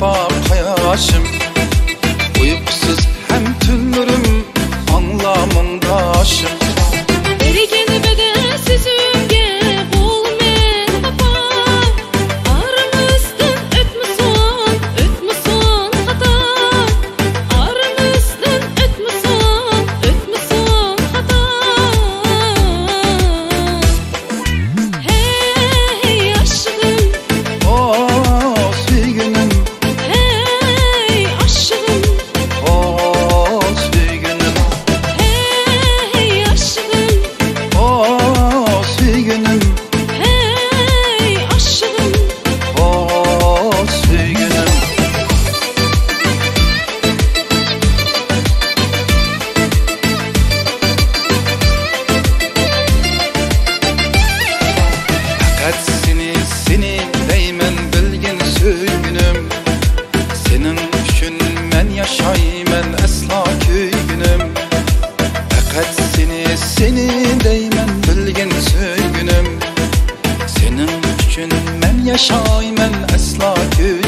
yapar kayaşım یشای من اصلا کی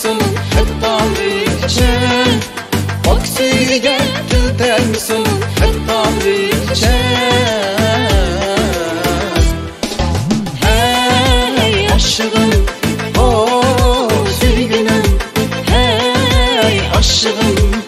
misin hep Tanrı için Aksiye gider misin? Hep Tanrı Hey aşığım oh sürgünüm Hey aşığım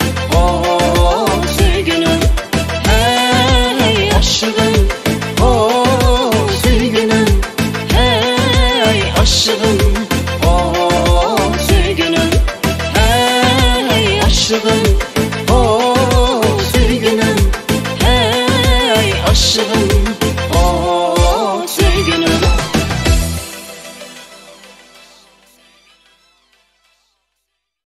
sugar